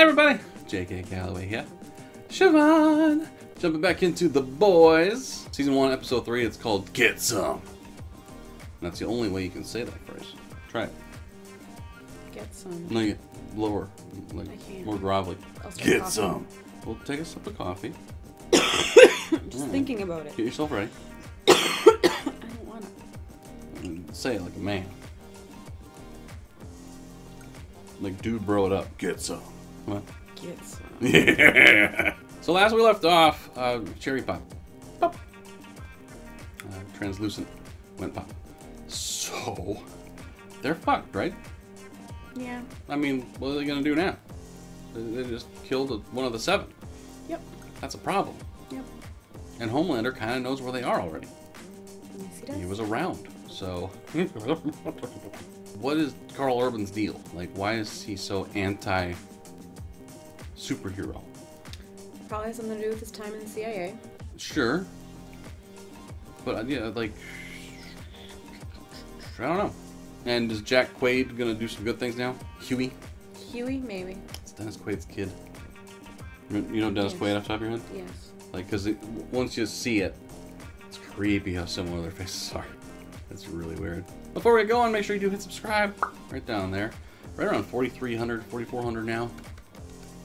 Hi, everybody. J.K. Callaway here. Siobhan. Jumping back into The Boys. Season 1, Episode 3. It's called Get Some. That's the only way you can say that phrase. Try it. Get some. No, you lower. Like, more grovelly. Get coughing. some. We'll take a sip of coffee. Just mm. thinking about it. Get yourself ready. I don't want to. Say it like a man. Like, dude, bro it up. Get some. Come on. Get some. Yeah. So last we left off, uh, cherry pop. Pop. Uh, translucent went pop. So they're fucked, right? Yeah. I mean, what are they gonna do now? They, they just killed one of the seven. Yep. That's a problem. Yep. And Homelander kind of knows where they are already. Yes, he does. He was around. So, what is Karl Urban's deal? Like, why is he so anti superhero? Probably has something to do with his time in the CIA. Sure. But uh, yeah, like I don't know. And is Jack Quaid gonna do some good things now? Hughie? Hughie, maybe. It's Dennis Quaid's kid. You know Dennis Yes. Quaid off the top of your head? Yes. Like, because once you see it, it's creepy how similar their faces are. It's really weird. Before we go on, make sure you do hit subscribe right down there. Right around 4,300, 4,400 now.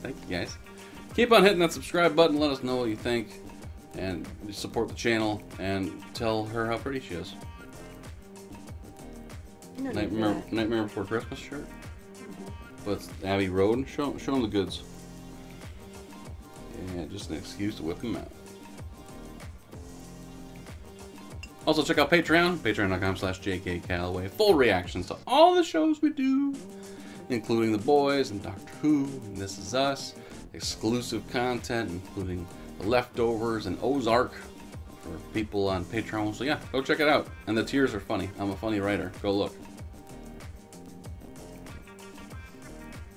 Thank you guys. Keep on hitting that subscribe button. Let us know what you think. And support the channel and tell her how pretty she is. You don't need Nightmare. Nightmare Before Christmas shirt. Mm-hmm. But it's Abbey Road. Show, show them the goods. Yeah, just an excuse to whip them out. Also, check out Patreon, patreon.com slash JK Callaway. Full reactions to all the shows we do, including The Boys and Doctor Who and This Is Us. Exclusive content, including The Leftovers and Ozark for people on Patreon. So yeah, go check it out. And the tears are funny. I'm a funny writer. Go look.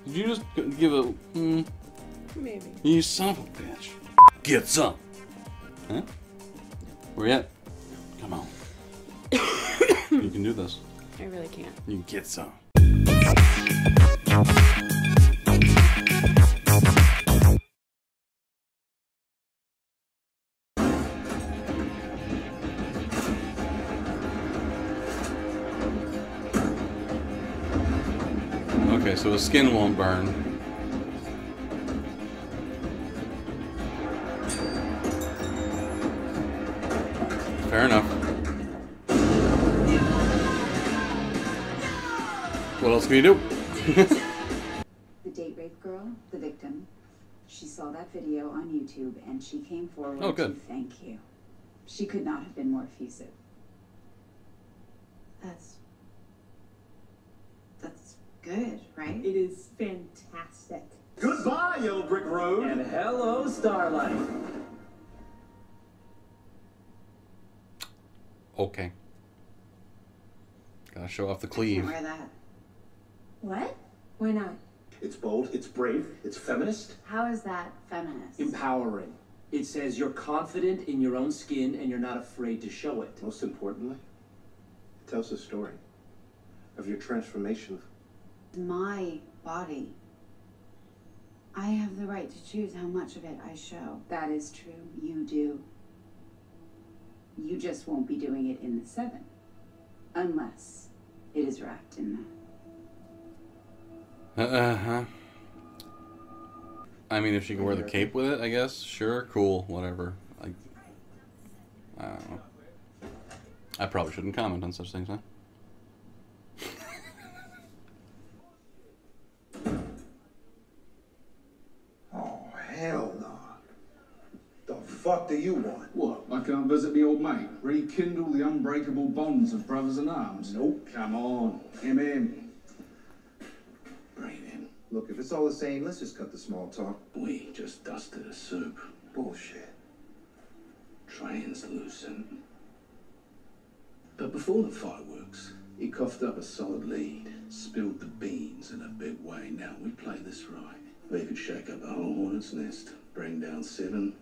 Did you just give a... Hmm, Maybe. you son of a bitch. Get some. Huh? Where at? Come on. you can do this. I really can't. You can get some. Okay, so his skin won't burn. Fair enough. What else can you do? she came forward Oh, good. to thank you. She could not have been more effusive. That's that's good, right? It is fantastic. Goodbye, Yellow Brick Road. And hello, Starlight. Okay. Gotta show off the Can't cleave. wear that. What? Why not? It's bold, it's brave, it's feminist. How is that feminist? Empowering. It says you're confident in your own skin and you're not afraid to show it. Most importantly, it tells the story of your transformation. My body. I have the right to choose how much of it I show. That is true. You do. You just won't be doing it in the seven. Unless it is wrapped in that. Uh huh. I mean, if she can wear the cape with it, I guess. Sure, cool, whatever. Like, I don't know. I probably shouldn't comment on such things, huh? Oh, hell no. The fuck do you want? What? I can't visit me old mate? Rekindle the unbreakable bonds of brothers in arms? Nope. Come on. MM. Look, if it's all the same, let's just cut the small talk. We just dusted a soup. Bullshit. Translucent. But before the fireworks, he coughed up a solid lead, spilled the beans in a big way. Now we play this right. We could shake up the whole hornet's nest, bring down Seven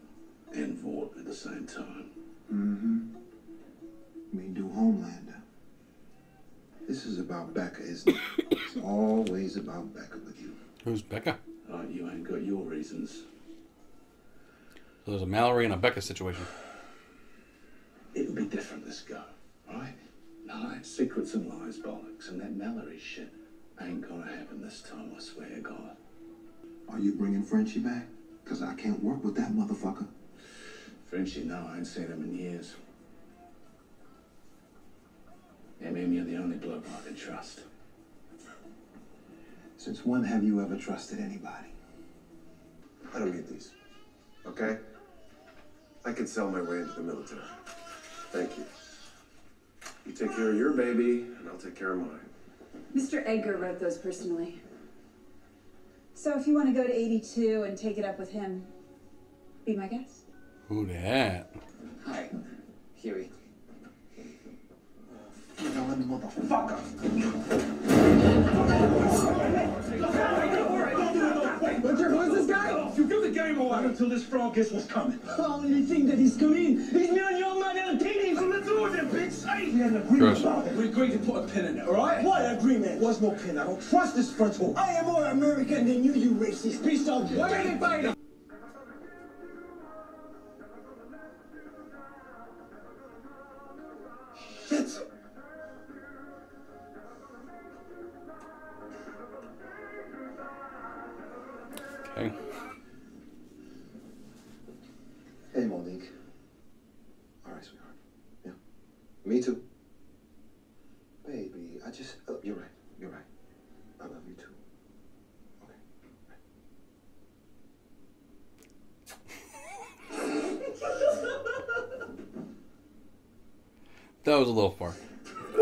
and Vought at the same time. Mm-hmm. We do Homelander. This is about Becca, isn't it? it's always about Becca with you. Who's Becca? I like you ain't got your reasons. So there's a Mallory and a Becca situation. It'll be different this go, right? No, that secrets and lies bollocks and that Mallory shit ain't gonna happen this time, I swear to God. Are you bringing Frenchie back? Because I can't work with that motherfucker. Frenchie, no, I ain't seen him in years. And Amy, you're the only bloke I can trust. Since when have you ever trusted anybody? I don't need these. Okay? I can sell my way into the military. Thank you. You take care of your baby, and I'll take care of mine. Mr. Edgar wrote those personally. So if you want to go to 82 and take it up with him, be my guest. Who that? Hi, Hughie. Villain motherfucker. Butcher, who is this guy? You give the game away until this frog gets what's coming. How do you think that he's coming? He's me and your man and a teenage from the door, that bitch. Hey, we had an agreement about it. We agreed to put a pin in it, all right? What agreement? Was no pin. I don't trust this French hole. I am more American than you, you racist piece of shit. Wait a minute. Shit. That was a little far.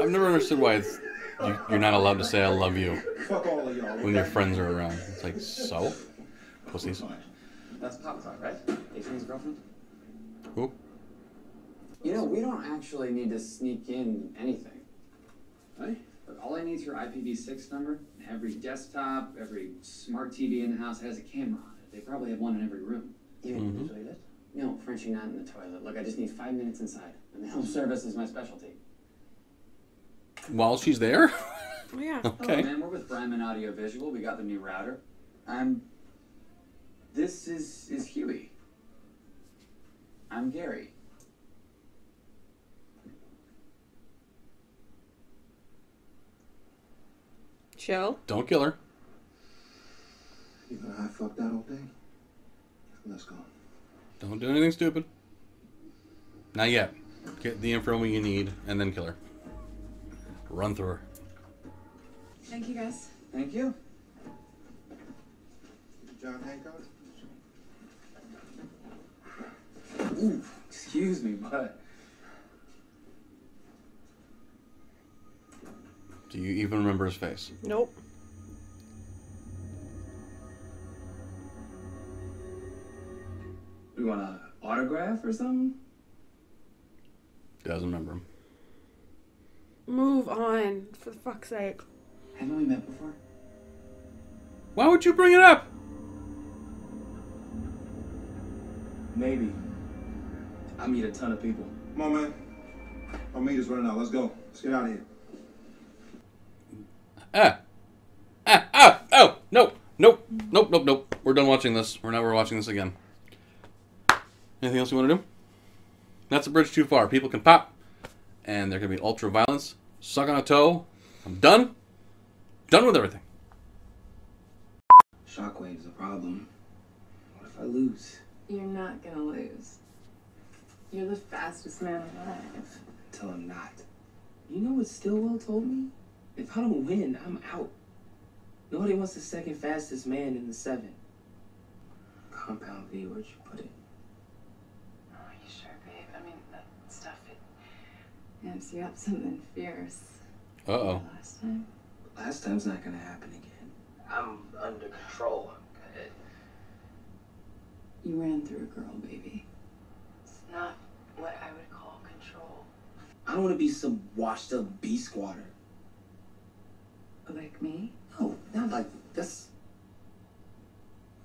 I've never understood why it's you, you're not allowed to say I love you Fuck all of y'all. when your friends are around. It's like so, pussies. That's Pop Tart, right? A Train's girlfriend? Who? You know, we don't actually need to sneak in anything. Right? But all I need is your IPv6 number. Every desktop, every smart TV in the house has a camera on it. They probably have one in every room. Mm-hmm. Even in the toilet? No, Frenchie, not in the toilet. Look, I just need five minutes inside. And the home service is my specialty. While she's there. Oh, yeah. Okay. Oh, man, we're with Bryman Audio Visual. We got the new router. I'm. This is is Hughie. I'm Gary. Chill. Don't kill her. You gonna high fuck that all day? Let's go. Don't do anything stupid. Not yet. Get the info you need and then kill her. Run through her. Thank you, guys. Thank you. John Hancock? Ooh, excuse me, but Do you even remember his face? Nope. you want an autograph or something? Doesn't remember him. Move on, for the fuck's sake. Haven't we met before? Why would you bring it up? Maybe. I meet a ton of people. Come on, man. Our meter's running out. Let's go. Let's get out of here. Ah. Ah. Ah. Oh. Nope. Nope. Nope. Nope. Nope. We're done watching this. We're never watching this again. Anything else you want to do? That's a bridge too far. People can pop, and there can be ultra violence. Suck on a toe. I'm done. Done with everything. Shockwave's a problem. What if I lose? You're not gonna lose. You're the fastest man alive. Until I'm not. You know what Stillwell told me? If I don't win, I'm out. Nobody wants the second fastest man in the seven. Compound V, where'd you put it? Oh, you sure, babe? I mean, that stuff, it amps you up something fierce. Uh oh. Last time? Last time's not gonna happen again. I'm under control. I'm good. You ran through a girl, baby. It's not what I would call control. I don't want to be some washed up B squatter. Like me? No, not like this.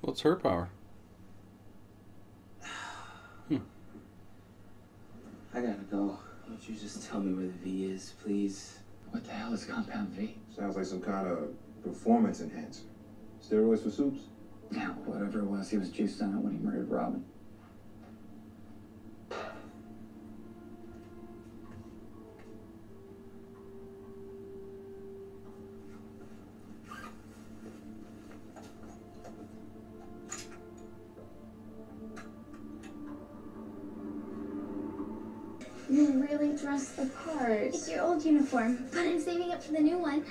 What's her power? hmm. I gotta go. Don't you just tell me where the V is, please? What the hell is Compound V? Sounds like some kind of performance enhancer. Steroids for soups? Yeah, whatever it was, he was juiced on it when he murdered Robin. You really dress the part. It's your old uniform, but I'm saving up for the new one.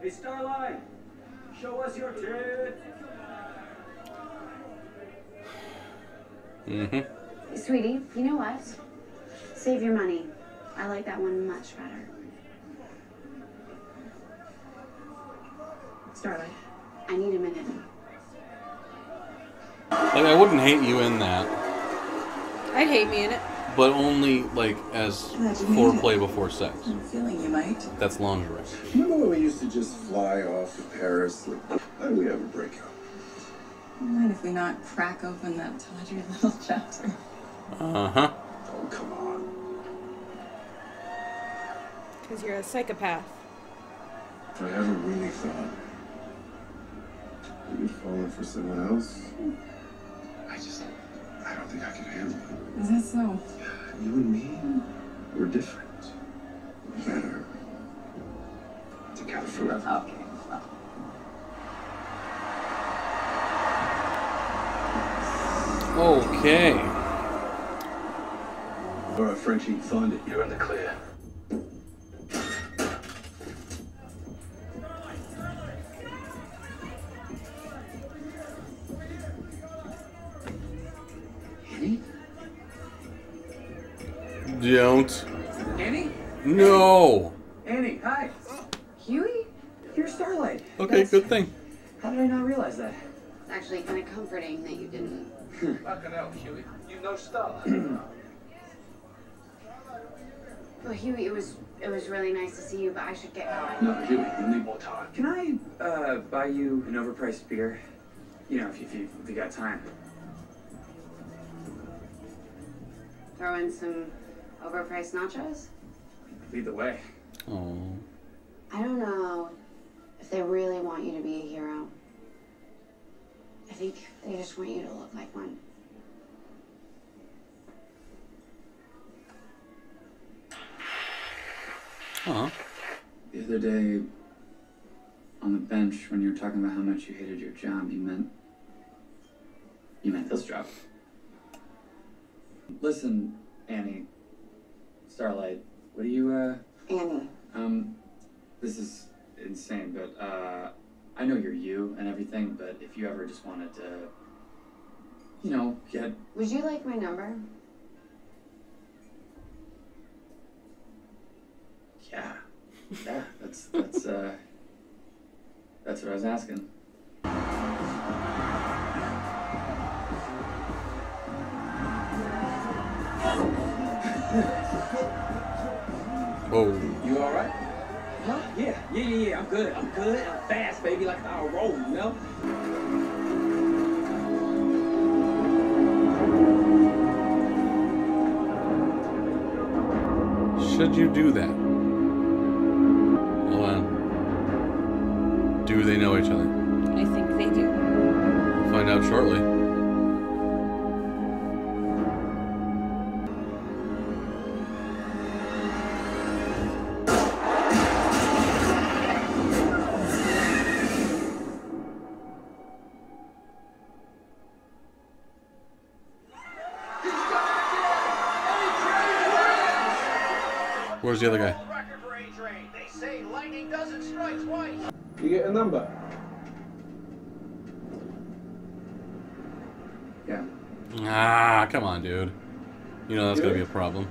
Hey, Starlight, show us your tits. Mm-hmm. Sweetie, you know what? Save your money. I like that one much better. Starlight, I need a minute. Like I wouldn't hate you in that, I'd hate me in it. but only like as Glad you made foreplay before sex. I'm feeling you might. That's lingerie. Remember when we used to just fly off to Paris? Like, how did we have a up? Mind if we not crack open that tawdry little chapter? Uh huh. Oh, come on. Because you're a psychopath. I haven't really thought. Are you falling for someone else? Think I can handle it. Is that so? You and me, we're different. Better. Together forever. Okay. Okay. All right, Frenchie, find it. You're in the clear. Don't. Annie? No. Annie, hi. Hughie? You're Starlight. Okay, good thing. How did I not realize that? It's actually kind of comforting that you didn't. Fucking hell, Hughie. You know Starlight. Well, Hughie, it was it was really nice to see you, but I should get going. No, Hughie, we need more time. Can I uh, buy you an overpriced beer? You know, if you, if you, if you got time. Throw in some overpriced nachos. Lead the way. Oh. I don't know if they really want you to be a hero. I think they just want you to look like one. Huh. The other day, on the bench, when you were talking about how much you hated your job, you meant. You meant this job. Listen, Annie. Starlight, what are you, uh. Annie. Um, this is insane, but, uh. I know you're you and everything, but if you ever just wanted to. You know, get. Would you like my number? Yeah. Yeah, that's, that's, uh. That's what I was asking. Whoa. You all right? Huh? Yeah, yeah, yeah, yeah. I'm good. I'm good. I'm fast, baby, like I'll roll, you know? Should you do that? Hold on. Do they know each other? I think they do. We'll find out shortly. Where's the other guy? You get a number? Yeah. Ah, come on, dude. You know that's gonna be a problem.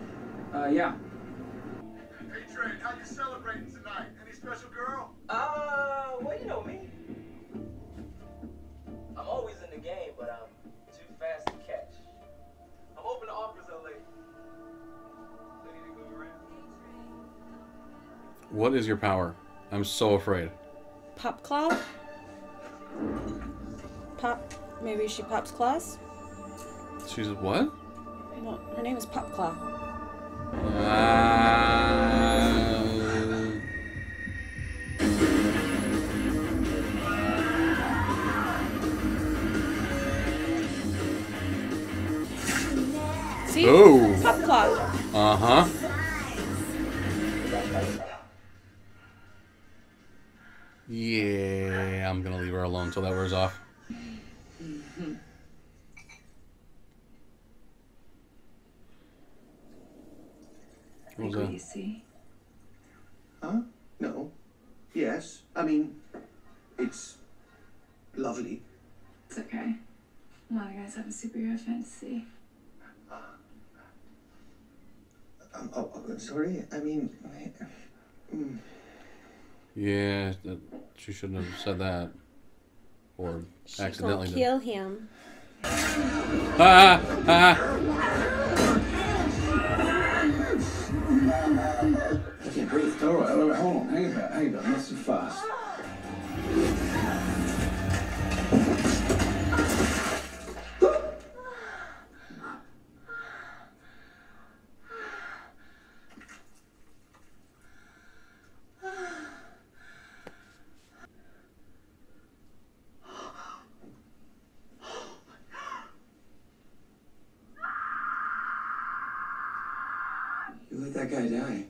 Uh, yeah. Hey, Trey, how you celebrating tonight? Any special girl? Uh, What is your power? I'm so afraid. Popclaw? Pop. Maybe she pops claws? She's what? Well, her name is Popclaw. Uh, until that wears off. What was Like what that? you see? Huh? No. Yes. I mean, it's lovely. It's okay. A lot of guys have a superhero fantasy. Um, oh, oh, sorry. I mean, mm, Yeah, that, she shouldn't have said that. Or She accidentally gonna kill him. Ah! Ah! I can't breathe. All right, all right, hold on. Hang about, hang about. Not so fast. You let that guy die.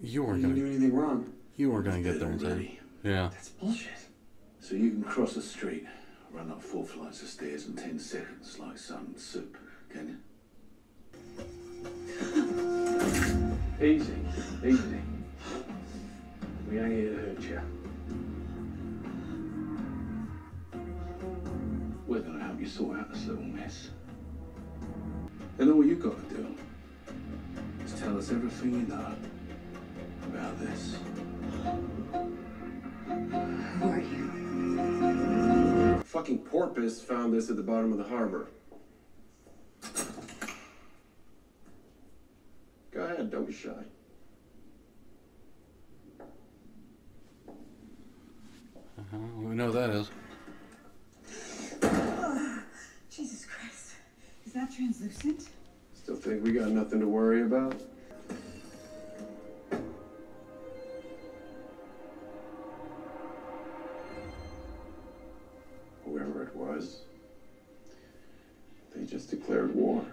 You weren't gonna. do anything wrong. You weren't gonna get there in time. Already. Yeah. That's bullshit. So you can cross the street, run up four flights of stairs in ten seconds like some soup, can you? Easy, easy. We ain't here to hurt you. We're gonna help you sort out this little mess. And then what you gotta do tell us everything you know about this. Who are you? Fucking porpoise found this at the bottom of the harbor. Go ahead, don't be shy. It was, they just declared war.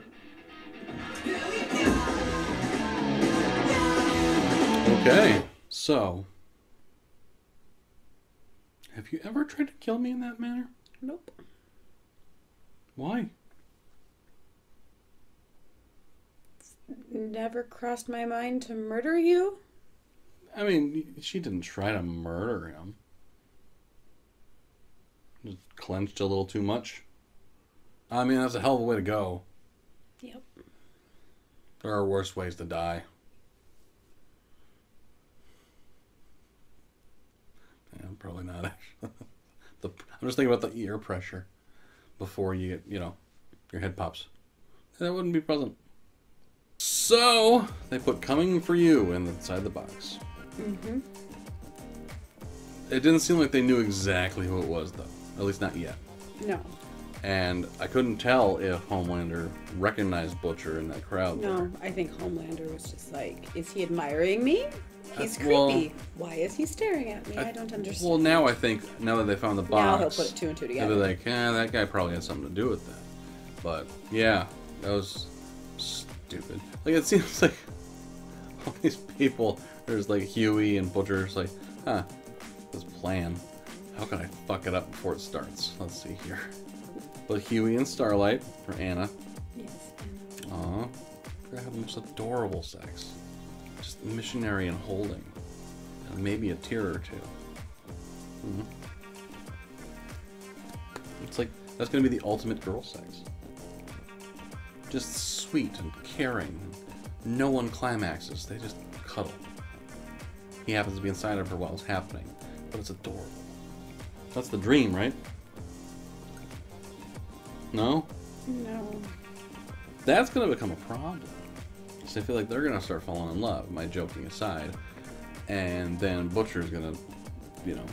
Okay, so. Have you ever tried to kill me in that manner? Nope. Why? Never crossed my mind to murder you. I mean, she didn't try to murder him. Just clenched a little too much. I mean, that's a hell of a way to go. Yep. There are worse ways to die. Yeah, probably not. actually. the, I'm just thinking about the ear pressure before you get, you know, your head pops. That wouldn't be pleasant. So they put "coming for you" inside the box. Mm-hmm. It didn't seem like they knew exactly who it was, though. At least not yet. No. And I couldn't tell if Homelander recognized Butcher in that crowd. No, I think Homelander was just like, is he admiring me? He's Uh, well- creepy. Why is he staring at me? I, don't understand. Well, now I think now that they found the box, Now he'll put two and two they'll together. be like, eh, that guy probably had something to do with that. But yeah, that was stupid. Like it seems like all these people, there's like Hughie and Butcher's like, huh, this plan. How can I fuck it up before it starts? Let's see here. But Hughie and Starlight for Anna. Yes. Aw, they're having most adorable sex. Just missionary and holding. And maybe a tear or 2 Mm -hmm. It's like, that's gonna be the ultimate girl sex. Just sweet and caring. No one climaxes, they just cuddle. He happens to be inside of her while it's happening, but it's adorable. That's the dream, right? No? No. That's going to become a problem. So I feel like they're going to start falling in love, my joking aside. And then Butcher's going to, you know,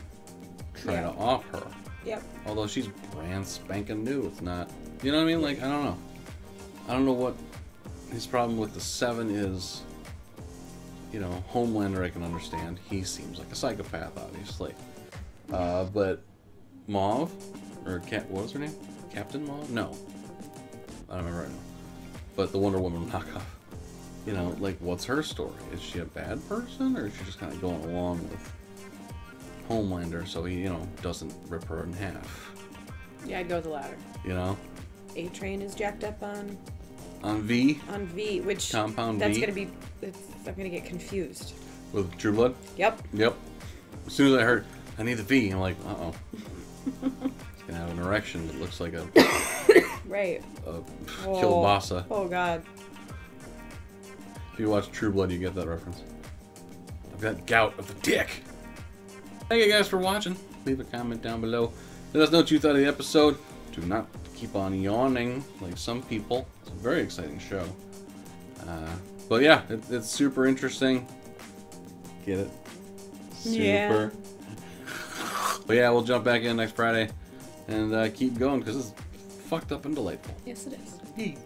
try to off her. Yep. Although she's brand spanking new. It's not, you know what I mean? Like, I don't know. I don't know what his problem with the Seven is. You know, Homelander I can understand. He seems like a psychopath, obviously. Uh, but Mauve, or Cat, what was her name? Captain Mauve? No. I don't remember right now. but the Wonder Woman knockoff. You know, like, what's her story? Is she a bad person, or is she just kind of going along with Homelander so he, you know, doesn't rip her in half? Yeah, I'd go the latter. You know, A Train is jacked up on on V on V, which Compound that's V? gonna be. It's, I'm gonna get confused. with True Blood. Yep. Yep. As soon as I heard, I need the V, I'm like, uh oh. He's gonna have an erection that looks like a, Right. a kielbasa. Oh God. If you watch True Blood, you get that reference. I've got gout of the dick. Thank you guys for watching. Leave a comment down below. Let us know what you thought of the episode. Do not keep on yawning like some people. It's a very exciting show. Uh, but yeah, it, it's super interesting. Get it? Super. Yeah. But yeah, we'll jump back in next Friday and uh, keep going because it's fucked up and delightful. Yes, it is. Yee.